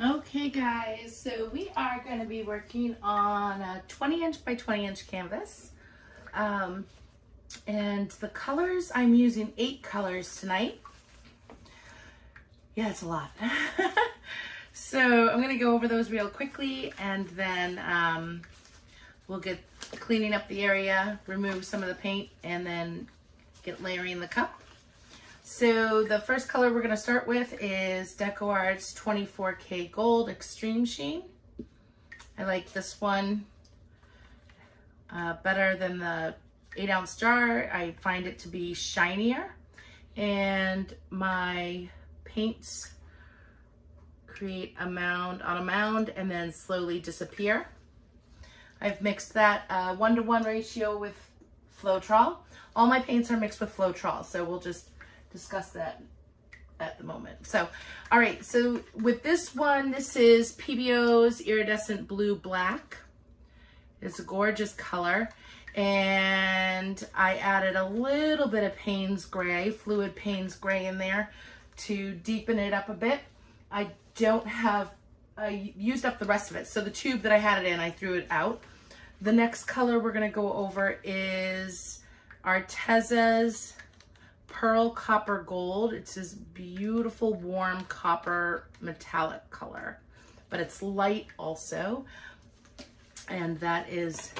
Okay guys, so we are going to be working on a 20 inch by 20 inch canvas. Um, and the colors, I'm using eight colors tonight. Yeah, it's a lot. so I'm going to go over those real quickly and then um, we'll get cleaning up the area, remove some of the paint, and then get layering the cup. So the first color we're going to start with is DecoArt's 24K Gold Extreme Sheen. I like this one uh, better than the 8 ounce jar. I find it to be shinier and my paints create a mound on a mound and then slowly disappear. I've mixed that uh, one to one ratio with Floetrol. All my paints are mixed with Floetrol, so we'll just discuss that at the moment. So, all right, so with this one, this is PBO's Iridescent Blue Black. It's a gorgeous color. And I added a little bit of Payne's Gray, Fluid Payne's Gray in there to deepen it up a bit. I don't have, I used up the rest of it. So the tube that I had it in, I threw it out. The next color we're gonna go over is Arteza's pearl copper gold. It's this beautiful warm copper metallic color, but it's light also. And that is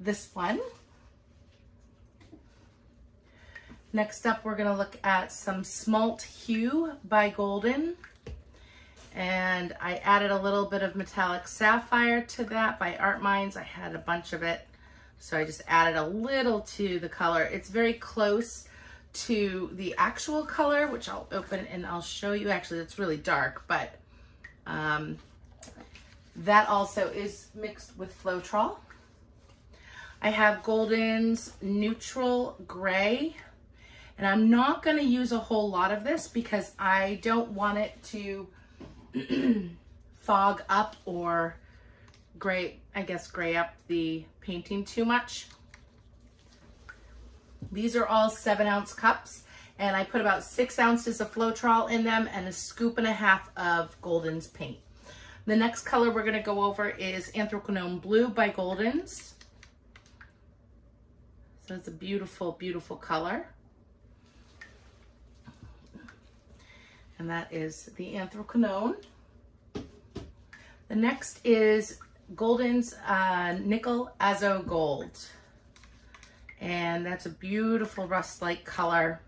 this one. Next up, we're gonna look at some Smalt Hue by Golden. And I added a little bit of metallic sapphire to that by Art Minds. I had a bunch of it. So I just added a little to the color. It's very close to the actual color, which I'll open and I'll show you. Actually, it's really dark, but um, that also is mixed with Floetrol. I have Golden's Neutral Gray, and I'm not going to use a whole lot of this because I don't want it to fog up or gray, I guess, gray up the painting too much. These are all seven ounce cups and I put about six ounces of Floetrol in them and a scoop and a half of Golden's paint. The next color we're gonna go over is Anthraquinone Blue by Golden's. So it's a beautiful, beautiful color. And that is the Anthraquinone. The next is Golden's uh, Nickel Azo Gold and that's a beautiful rust-like color.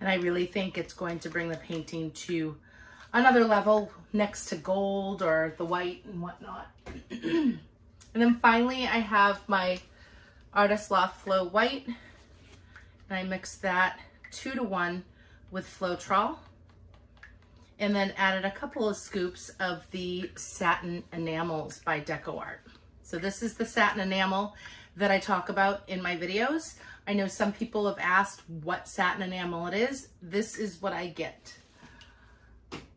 And I really think it's going to bring the painting to another level next to gold or the white and whatnot. and then finally I have my Artist Loft Flow White and I mix that two to one with Floetrol and then added a couple of scoops of the Satin Enamels by DecoArt. So this is the satin enamel that I talk about in my videos. I know some people have asked what satin enamel it is. This is what I get.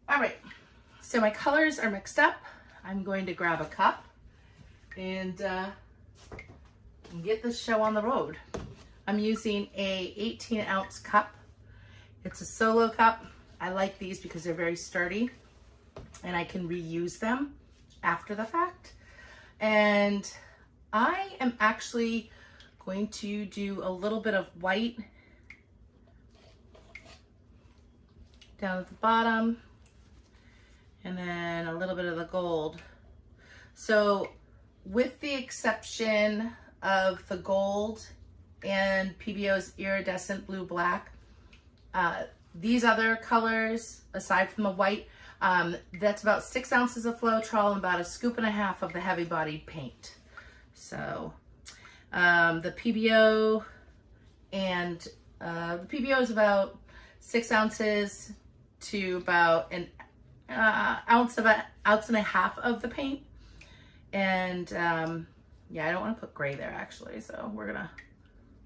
All right, so my colors are mixed up. I'm going to grab a cup and uh, get this show on the road. I'm using a 18 ounce cup. It's a solo cup. I like these because they're very sturdy and I can reuse them after the fact. And I am actually going to do a little bit of white down at the bottom and then a little bit of the gold. So with the exception of the gold and PBO's iridescent blue black, uh, these other colors, aside from the white, um, that's about six ounces of Floetrol and about a scoop and a half of the heavy bodied paint. So um, the PBO and uh, the PBO is about six ounces to about an uh, ounce of a ounce and a half of the paint. And um, yeah, I don't want to put gray there actually. So we're gonna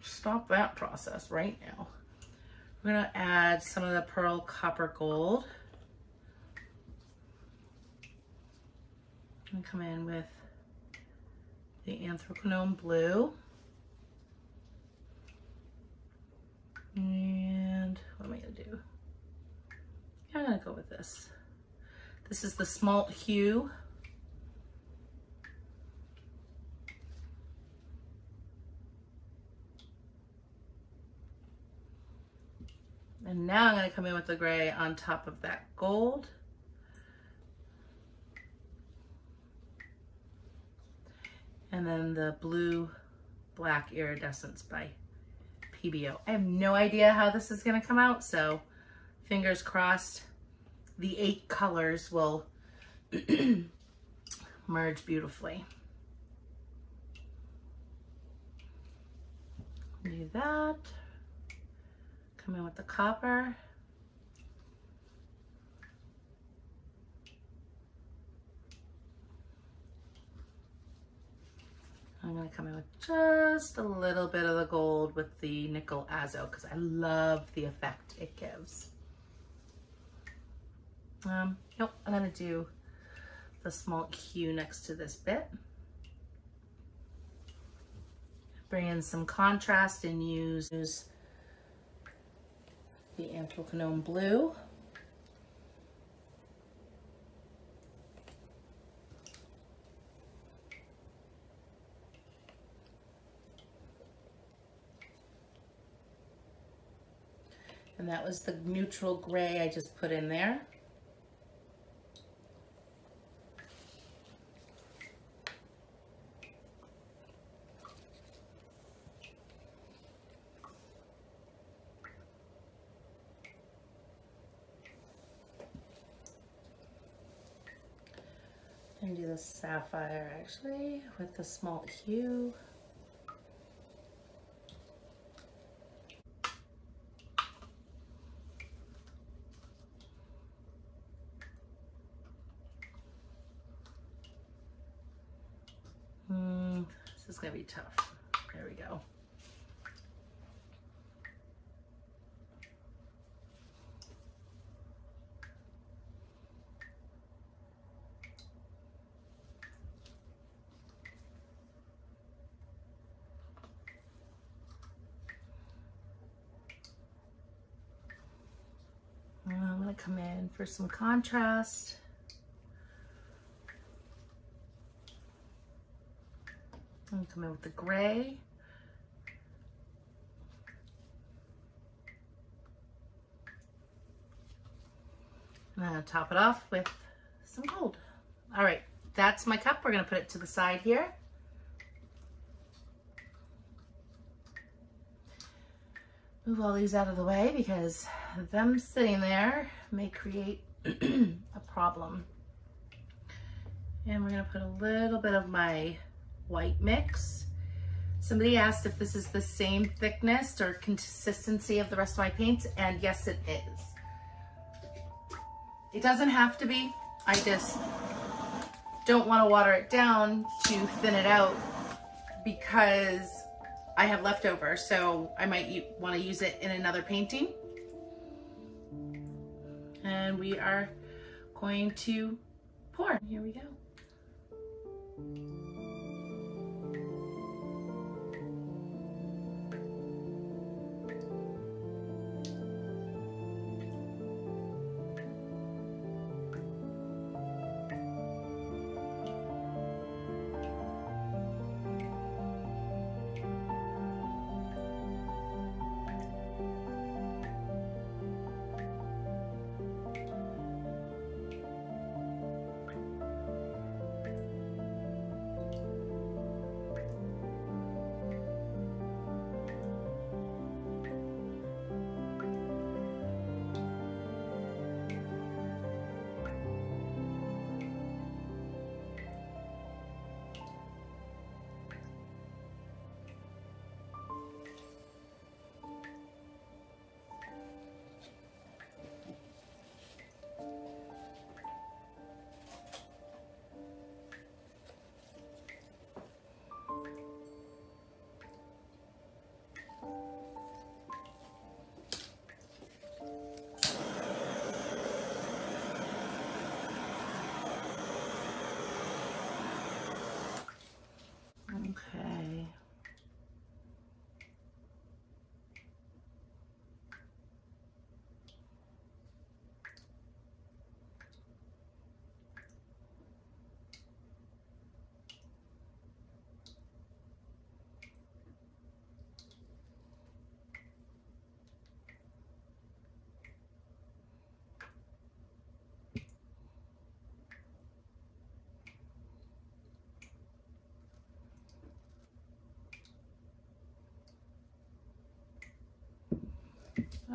stop that process right now. We're gonna add some of the pearl copper gold. And come in with the Anthraquinone Blue. And what am I gonna do? I'm gonna go with this. This is the Smalt Hue. And now I'm gonna come in with the gray on top of that gold. And then the blue black iridescence by PBO. I have no idea how this is gonna come out, so fingers crossed the eight colors will merge beautifully. Do that. Come in with the copper. Come in with just a little bit of the gold with the nickel azo because I love the effect it gives. Um, nope, I'm gonna do the Smalt Hue next to this bit. Bring in some contrast and use the anthraquinone blue. And that was the neutral gray I just put in there. And do the sapphire actually with the Smalt Hue. This is gonna be tough. There we go. I'm gonna come in for some contrast. I'm come in with the gray. And I'm gonna top it off with some gold. All right, that's my cup. We're gonna put it to the side here. Move all these out of the way because them sitting there may create a problem. And we're gonna put a little bit of my white mix. Somebody asked if this is the same thickness or consistency of the rest of my paints, and yes, it is. It doesn't have to be. I just don't want to water it down to thin it out because I have leftover, so I might want to use it in another painting. And we are going to pour. Here we go.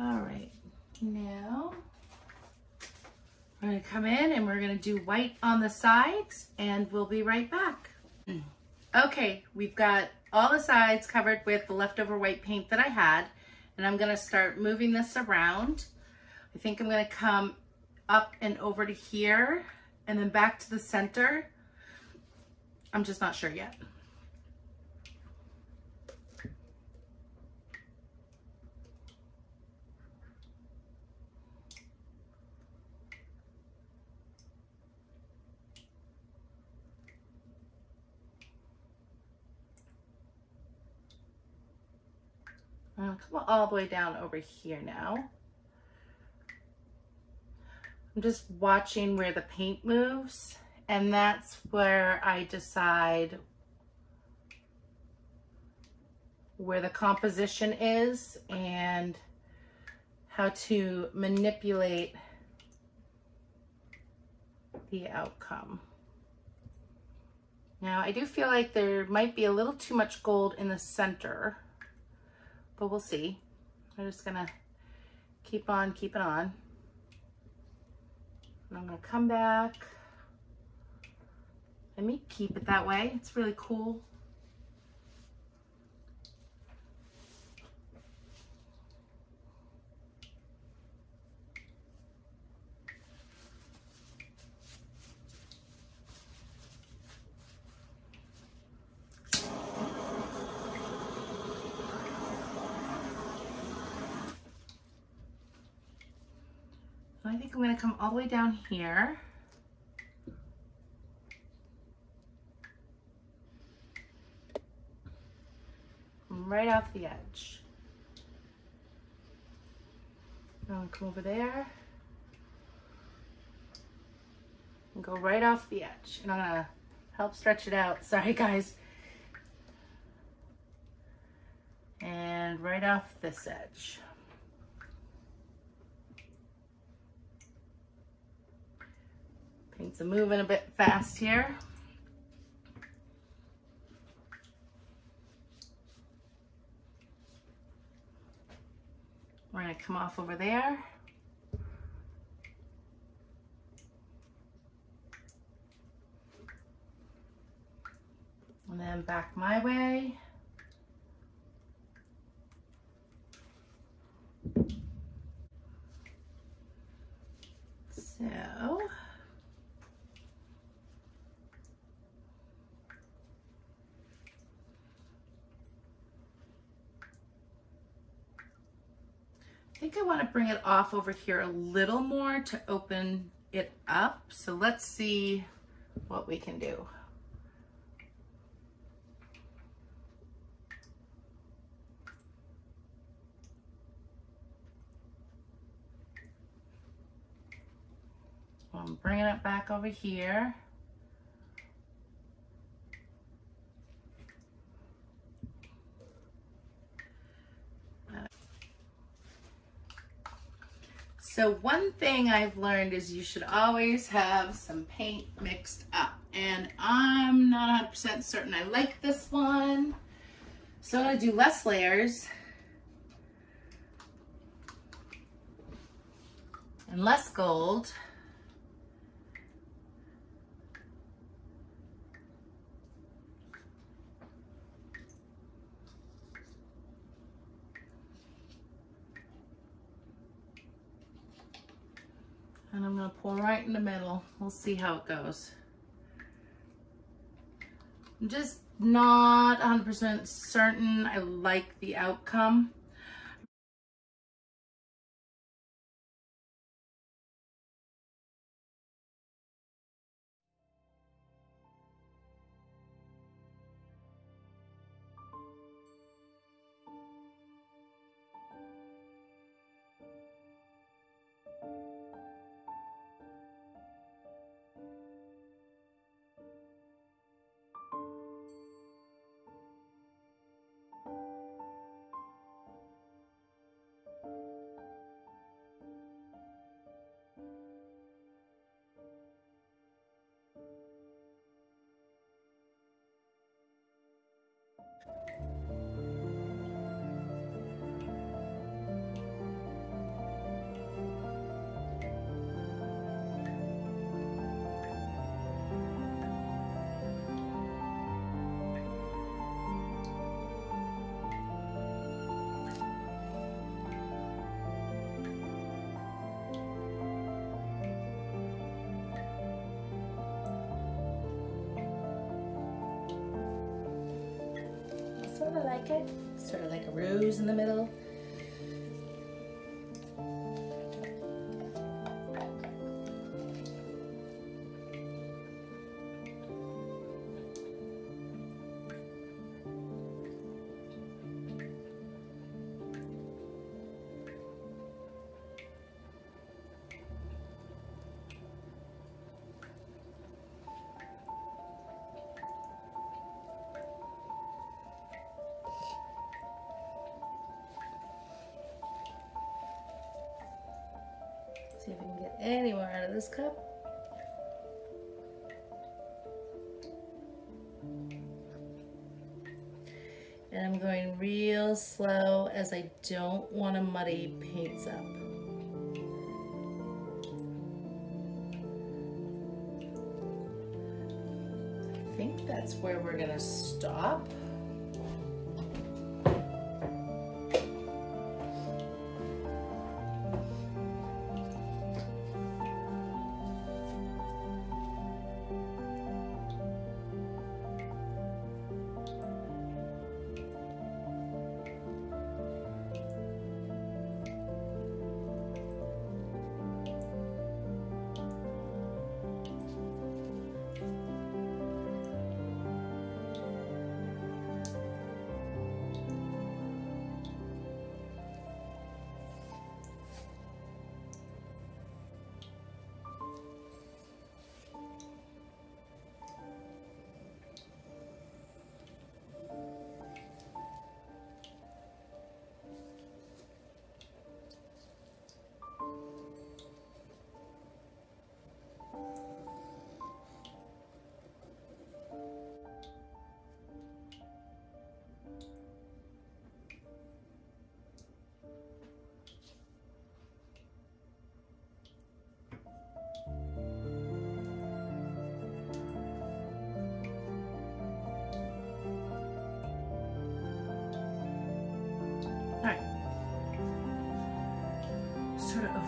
All right, now, we're gonna come in and we're gonna do white on the sides and we'll be right back. Hmm. Okay, we've got all the sides covered with the leftover white paint that I had and I'm gonna start moving this around. I think I'm gonna come up and over to here and then back to the center. I'm just not sure yet. I'll come all the way down over here now. I'm just watching where the paint moves and that's where I decide where the composition is and how to manipulate the outcome. Now I do feel like there might be a little too much gold in the center but we'll see. I'm just gonna keep on keeping on. And I'm gonna come back. Let me keep it that way. It's really cool. Come all the way down here. Right off the edge. Gonna come over there and go right off the edge. And I'm gonna help stretch it out. Sorry guys. And right off this edge. Paints are moving a bit fast here. We're gonna come off over there. And then back my way. So, I think I want to bring it off over here a little more to open it up. So let's see what we can do. I'm bringing it back over here. So one thing I've learned is you should always have some paint mixed up. And I'm not 100% certain I like this one. So I'm gonna do less layers. And less gold. And I'm gonna pull right in the middle. We'll see how it goes. I'm just not 100% certain I like the outcome. Sort of like it. Sort of like a rose in the middle. See if I can get any more out of this cup. And I'm going real slow as I don't want to muddy paints up. I think that's where we're gonna stop.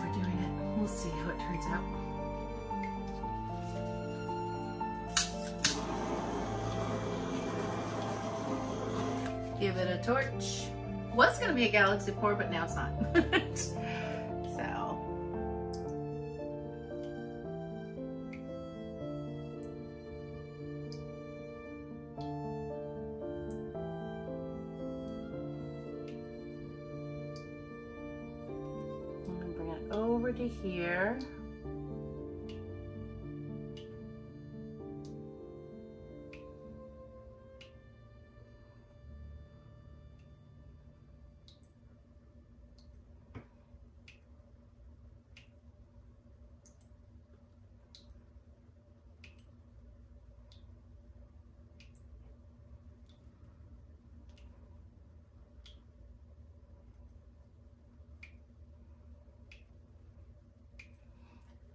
Sort of overdoing it. We'll see how it turns out. Give it a torch. Was gonna be a galaxy pour, but now it's not.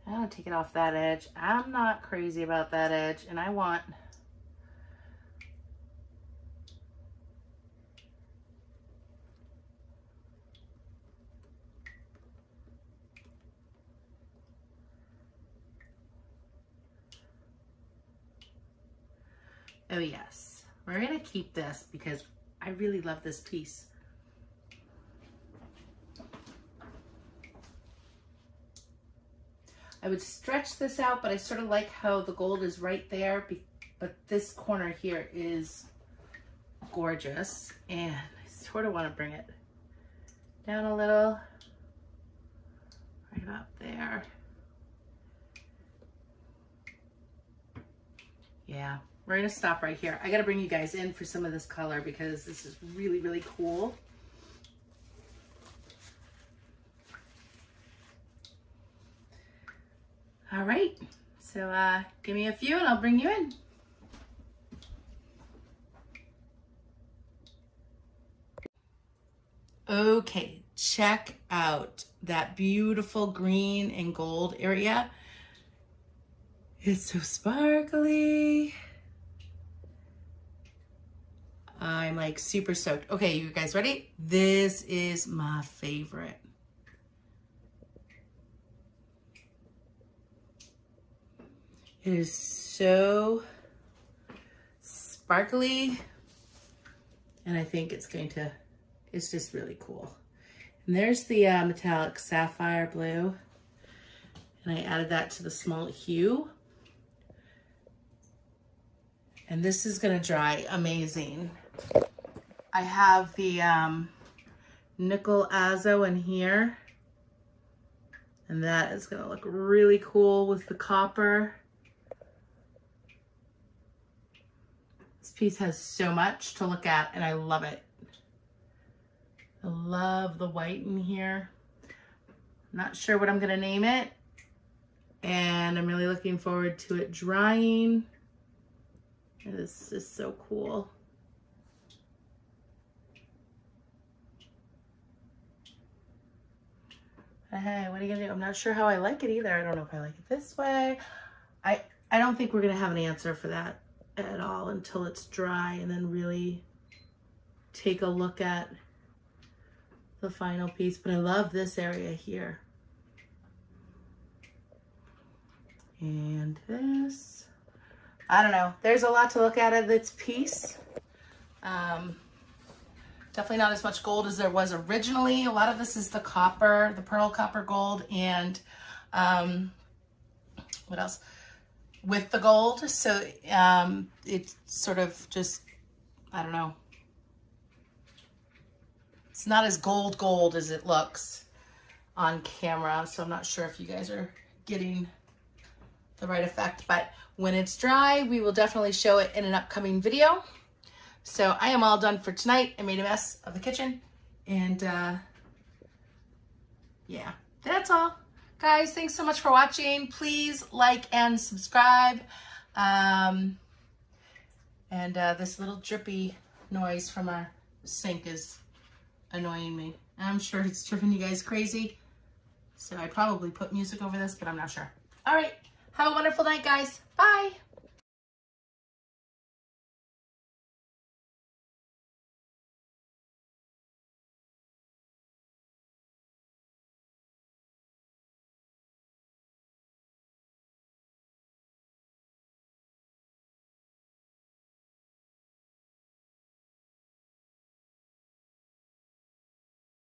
I want to take it off that edge. I'm not crazy about that edge and I want Oh yes, we're gonna keep this because I really love this piece. I would stretch this out, but I sort of like how the gold is right there, but this corner here is gorgeous. And I sort of want to bring it down a little, right about there. Yeah, we're gonna stop right here. I gotta bring you guys in for some of this color because this is really, really cool. All right, so uh, give me a few and I'll bring you in. Okay, check out that beautiful green and gold area. It's so sparkly. I'm like super stoked. Okay, you guys ready? This is my favorite. It is so sparkly And I think it's going to, it's just really cool. And there's the uh, metallic sapphire blue. And I added that to the smalt hue. And this is gonna dry amazing. I have the um, nickel azo in here. And that is gonna look really cool with the copper. Piece has so much to look at and I love it. I love the white in here. Not sure what I'm gonna name it. And I'm really looking forward to it drying. This is so cool. Hey, what are you gonna do? I'm not sure how I like it either. I don't know if I like it this way. I, I don't think we're gonna have an answer for that at all until it's dry and then really take a look at the final piece. But I love this area here. And this, I don't know. There's a lot to look at at this piece. Um, Definitely not as much gold as there was originally. A lot of this is the copper, the pearl copper gold, and um, what else? With the gold. So um, it's sort of just, I don't know. It's not as gold gold as it looks on camera. So I'm not sure if you guys are getting the right effect, but when it's dry, we will definitely show it in an upcoming video. So I am all done for tonight. I made a mess of the kitchen and uh, yeah, that's all. Guys, thanks so much for watching. Please like and subscribe. Um, and uh, this little drippy noise from our sink is annoying me. I'm sure it's driven you guys crazy. So I probably put music over this, but I'm not sure. All right. Have a wonderful night, guys. Bye.